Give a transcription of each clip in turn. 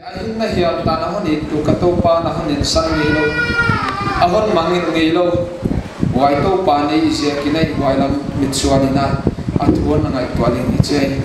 ahin na hiam ta na honin tu ka to pa na honin san ngi lo ahon mangin ngi lo wai to pa nei isia kinai wai lam mitsuani na. Atuan na ngai tualin ni chei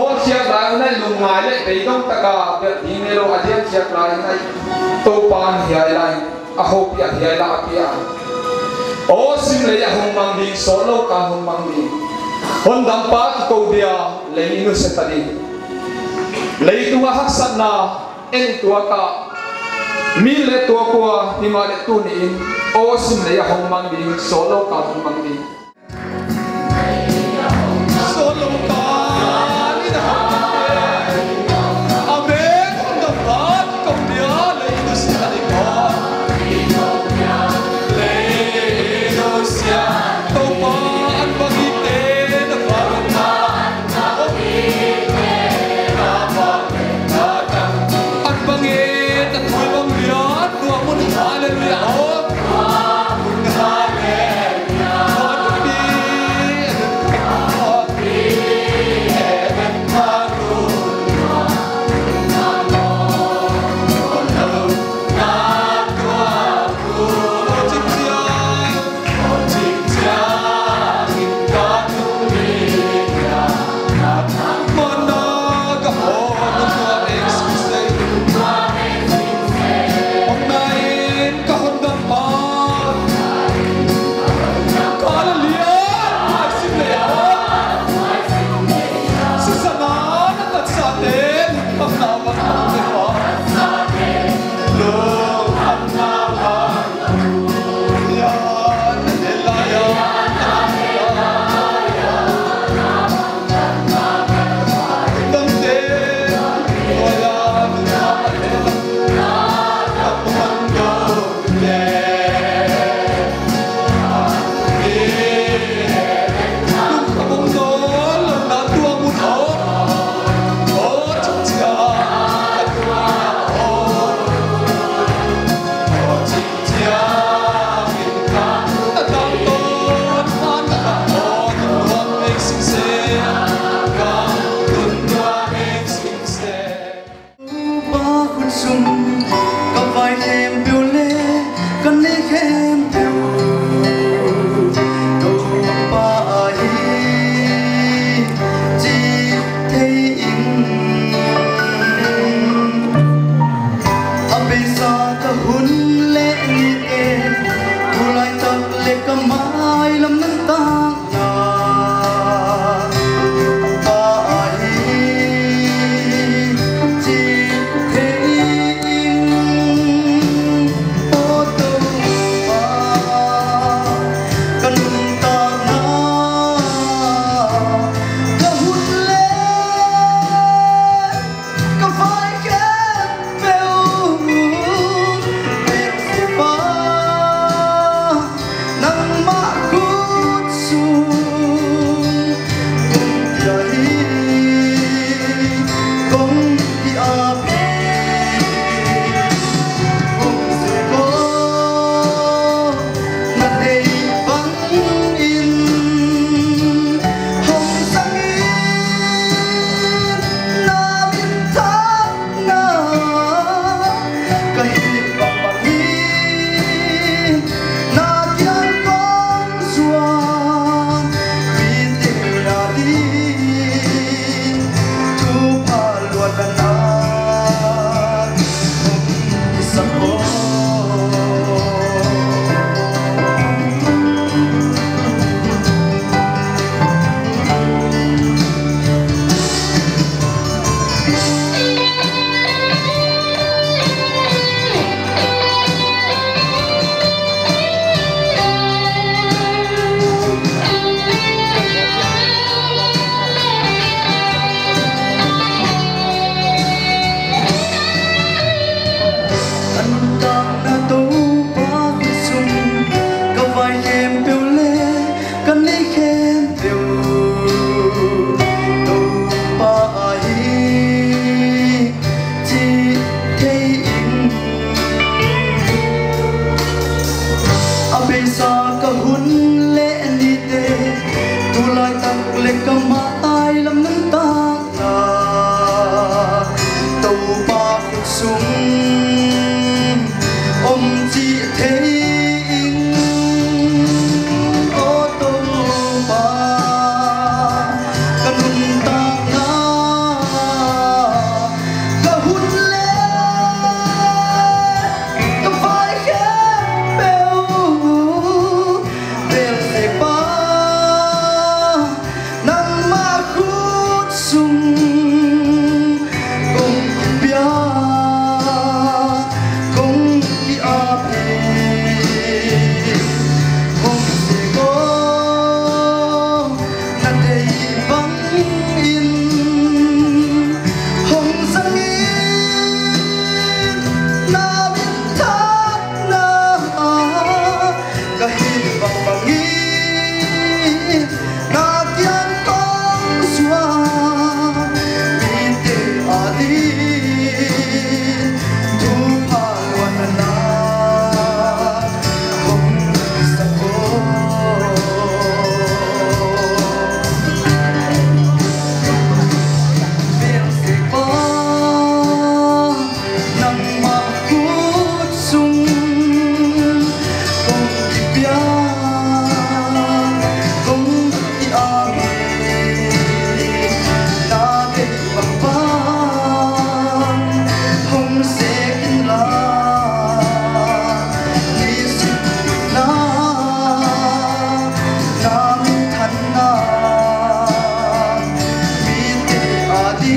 Ahon siya lain na lumali, kaitong taga dinero adiyan siya lain ay tupan hiya lain. Aho piya hiya la piya. O simle ya hong mangding solo ka hong mangding. Hondang pa ikaw dia leino sa tali. Lei tu haksan na en tua ka mile qua, kwa ni male tu ni o simle ya hong mangding solo ka hong mangding. đi.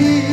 La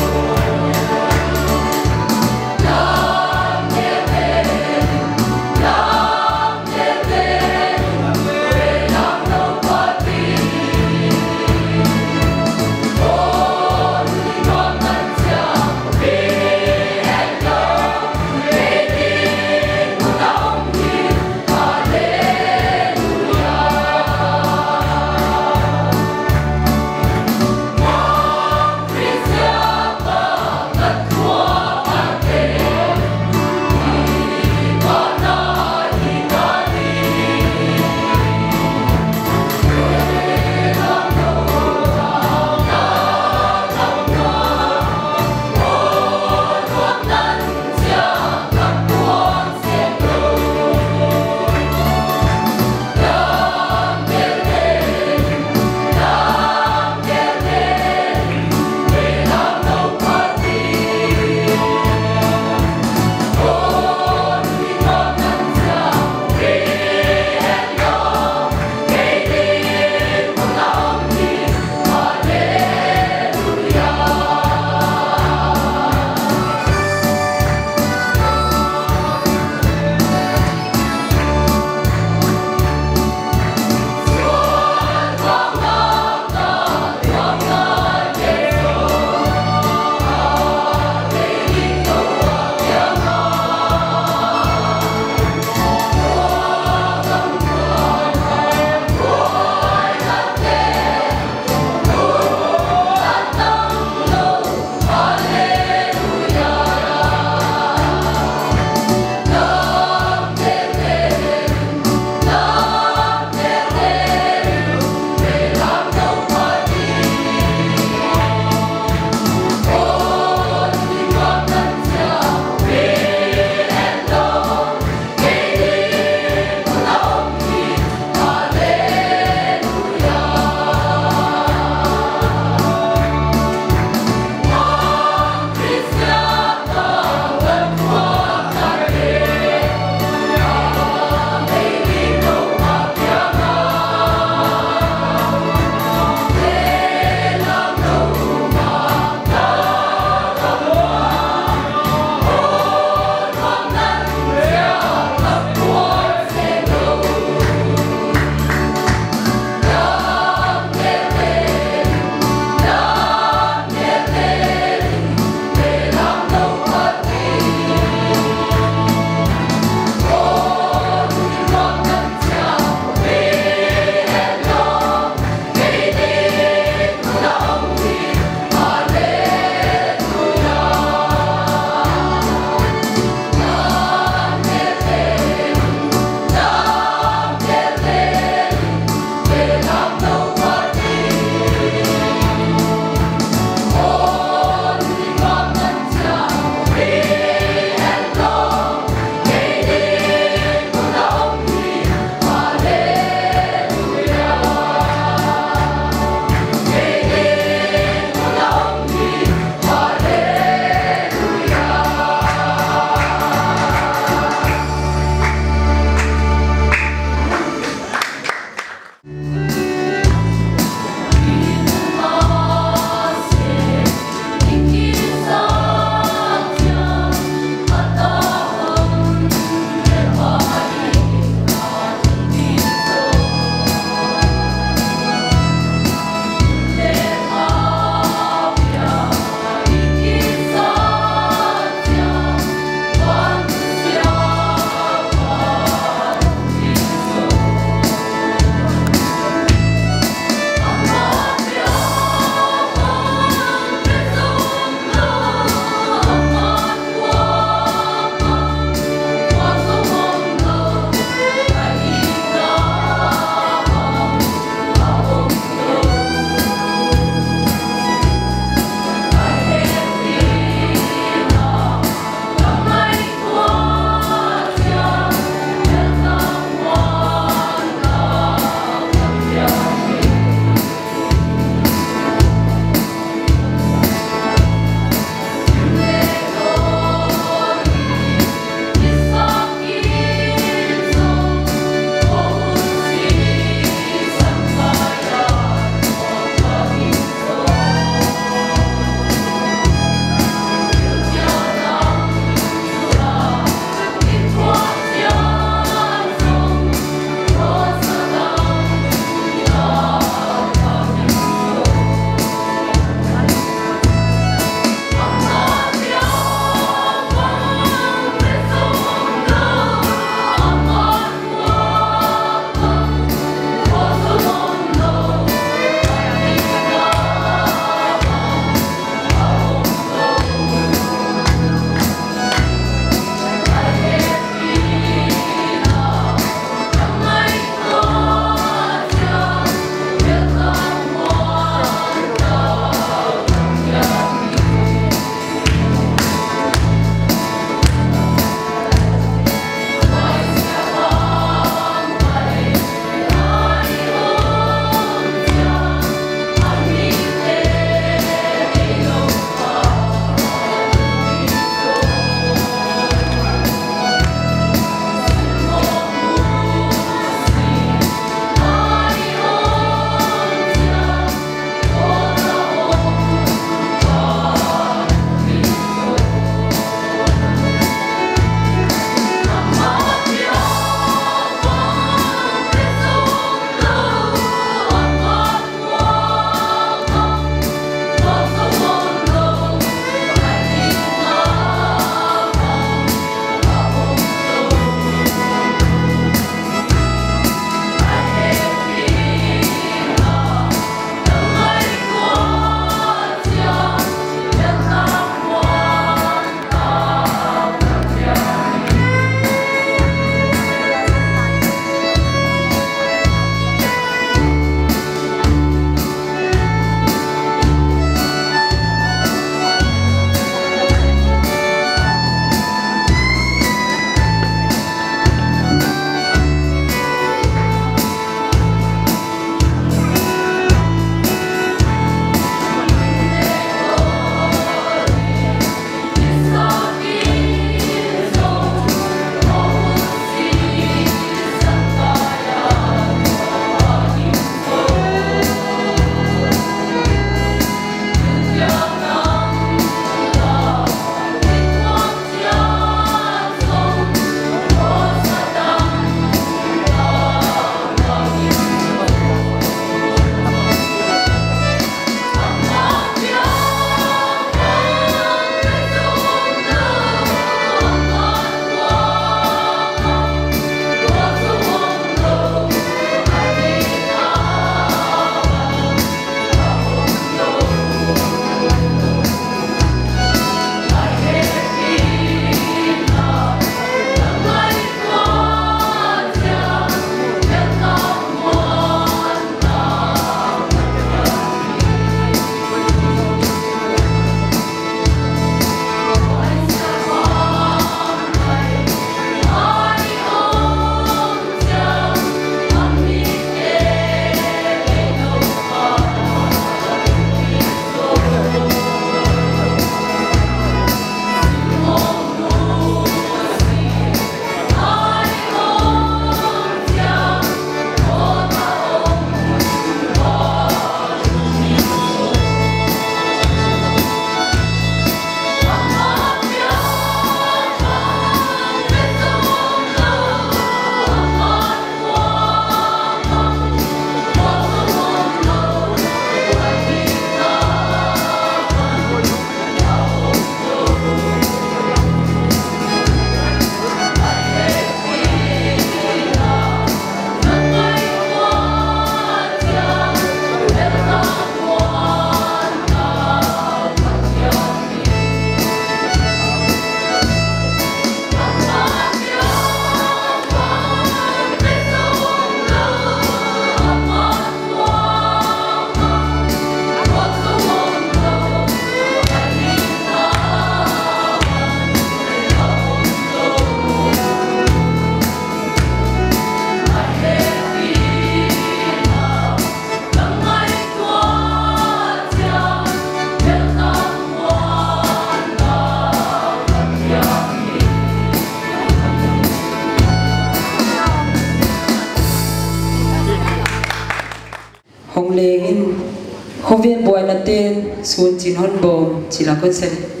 sul Tinon Bo, ci la consente.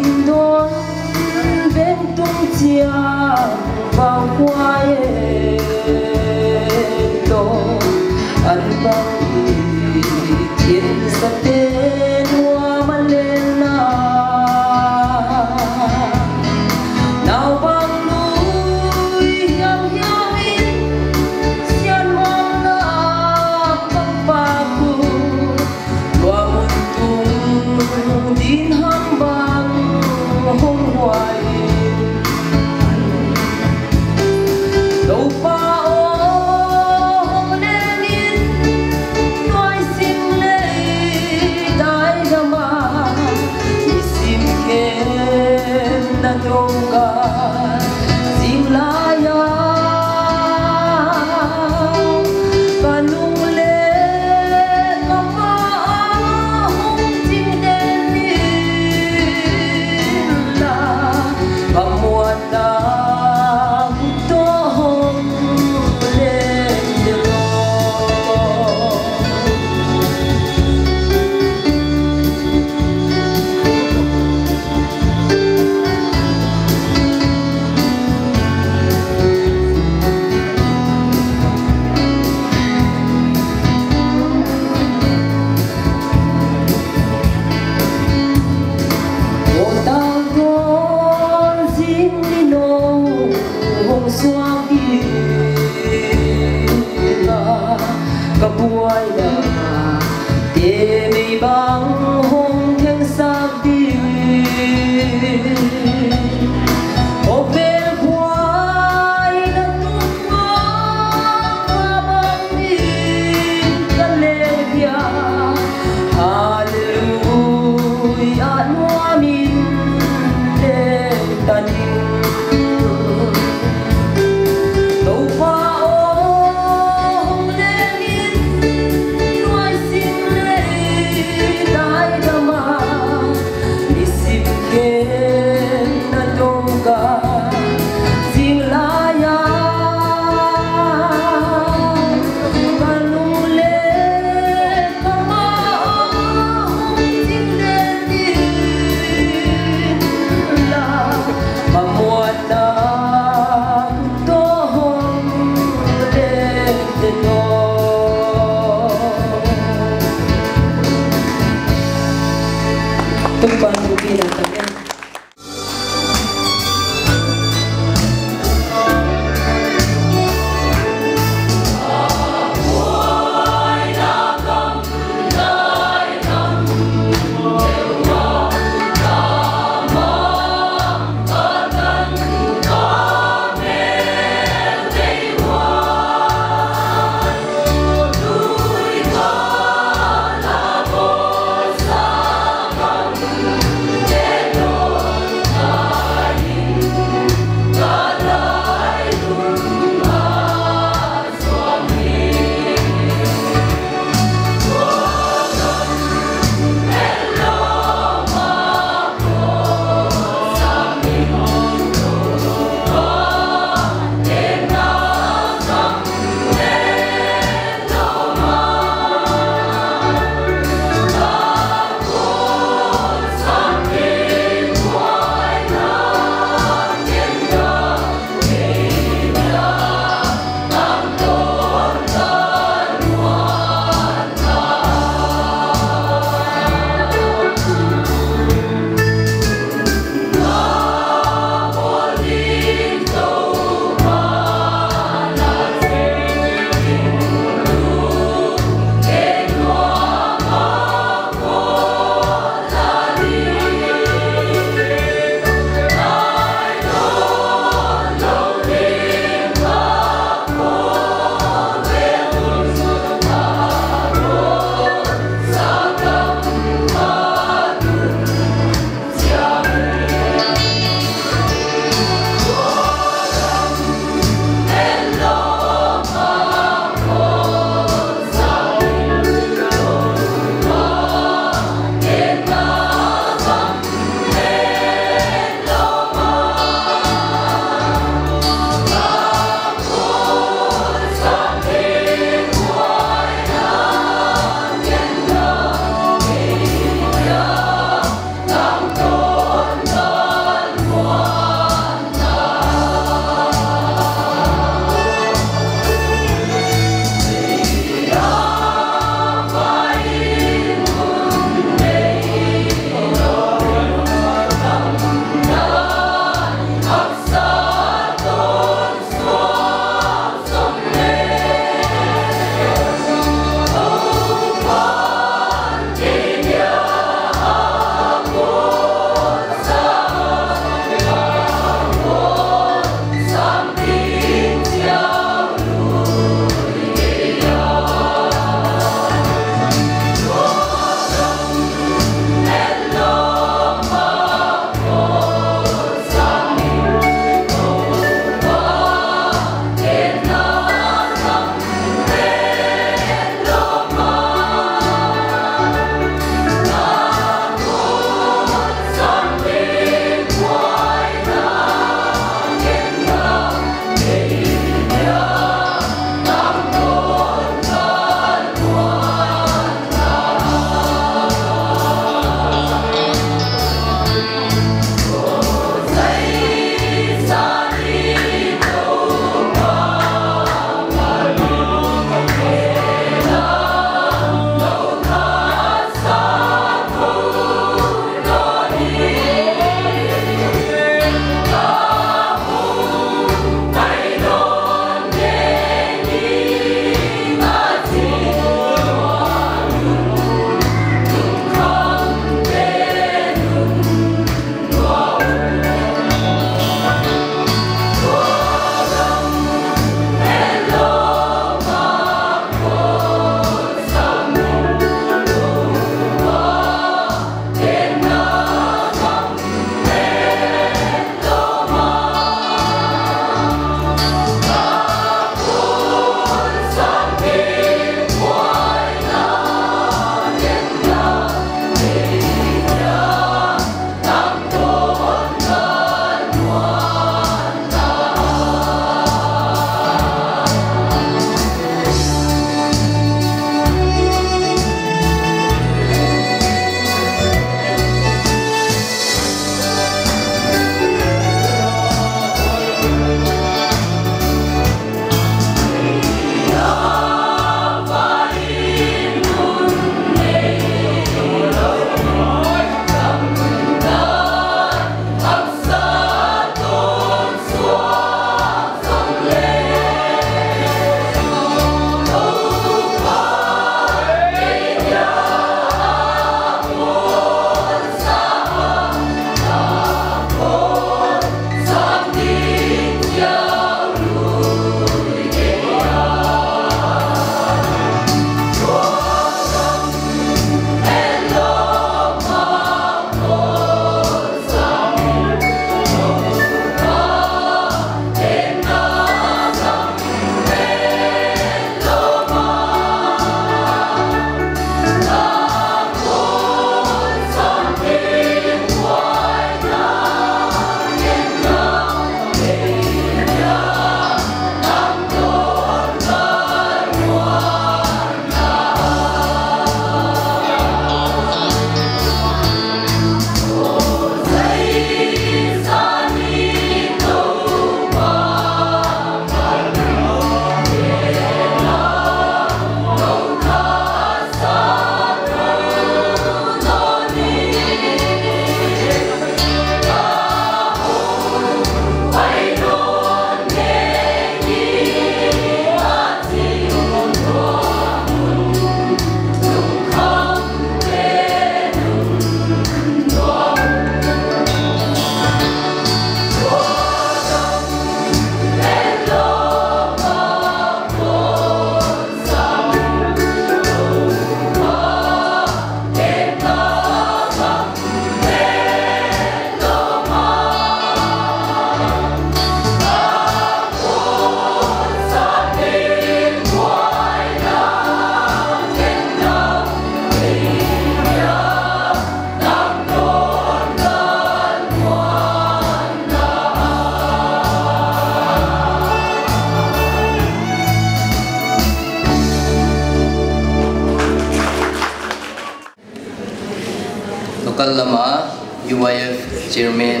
Chairman.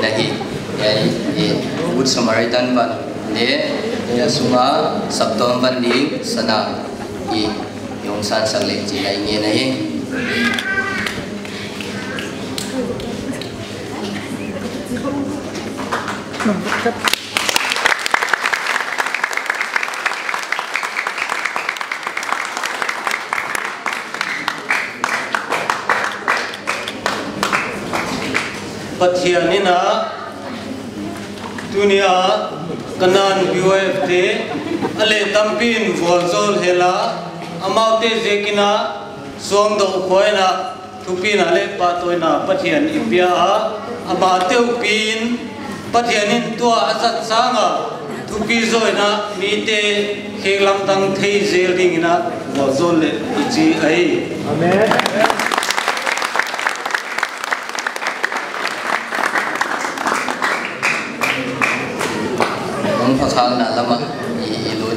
Nahi yai e Good Samaritan ban le ya sunga sabdom ban ling sana. I yong san sang le chi lai nge nahi pathianina dunia kanan UFT ale tampin volzol hela amaute zekina song do khoina thupin ale patoina pathian ipia ama teu pin pathianin tua azat sanga thupi zoina mi te kheglam tang thei na, dingina volzol le ichi ai Amen.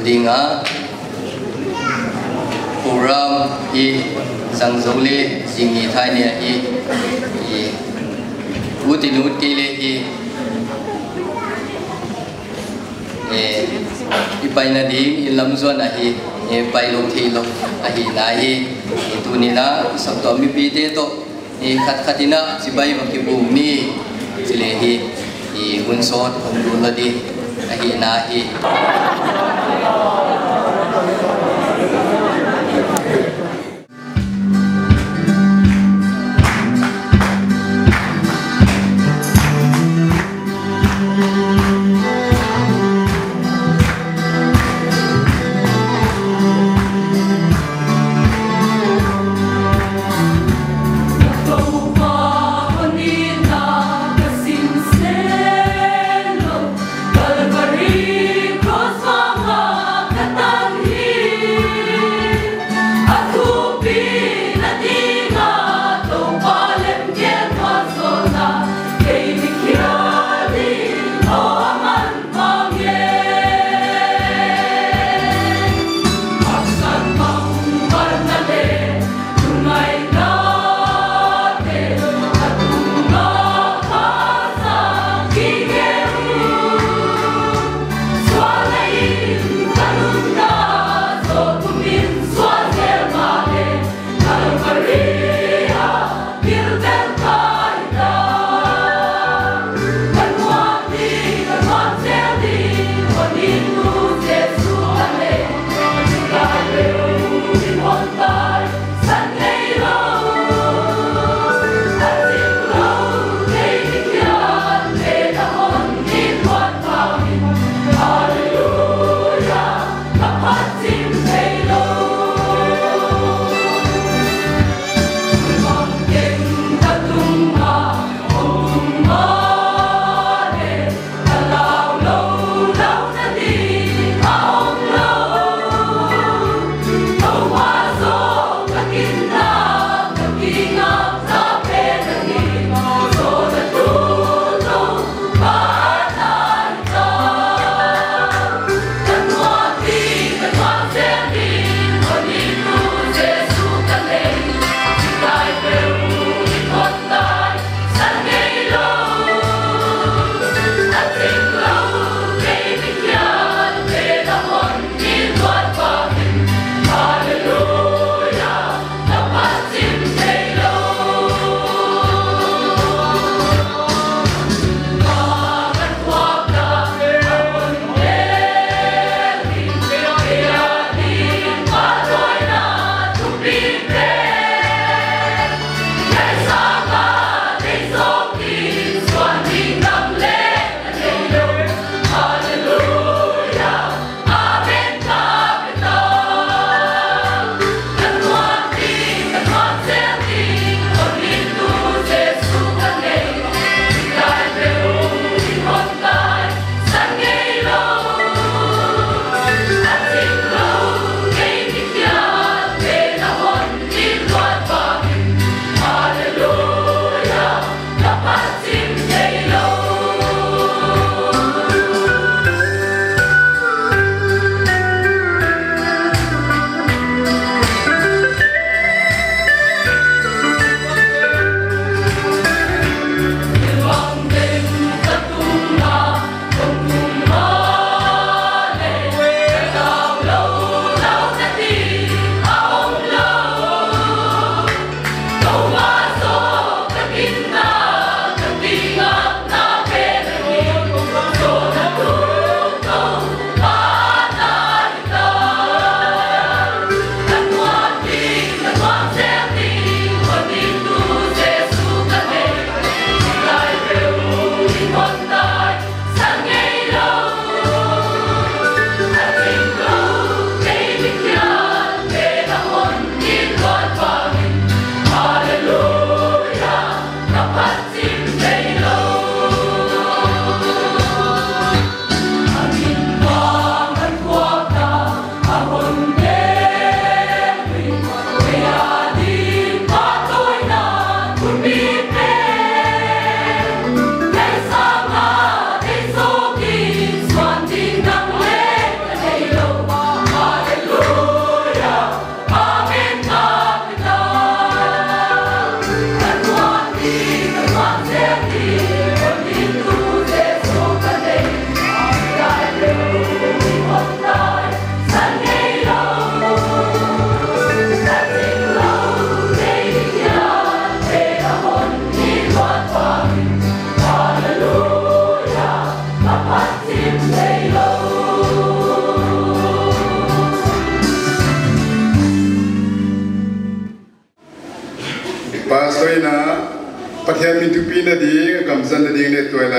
I thai program y, y, jingi thainia i i utinut y, i e i paina ding i lamzon à hi e pai lo thi lo a hi na hi i tunina sabto mi pi te to e khat khatina sibai ma ki bu mi sile hi i hunsot hong du la di a hi na hi. 주여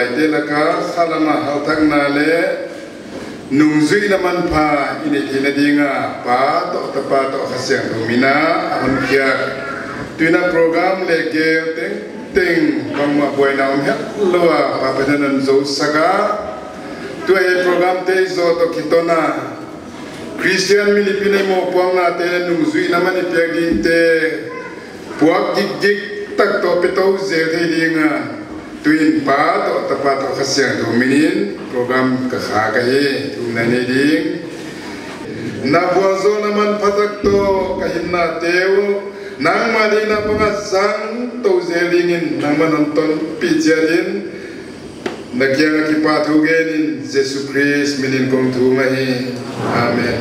lai te la ka khalama hal thak na le nung zui na man pa, ine ki na dinga, pa, to ta pa, to khasyang tu mina kia kya tuina program le ge teng teng bang ma boy na om het loa pa pa nan zo saga. Tu e program te zo to kitona Christian Milipine mo puang na te nung zui na man ipyak din te. Puak gig gig tak to pito zel te dinga tuin pa to tapa to khasyang tu minin, program ka kha ka he tu na ne ding na buazo na man patak to kahin na teo nang madi na panga sang to zelingin nang manonton pijarin Nagyang akipatu genin Jesus Christ minin kong tumahi. Amen.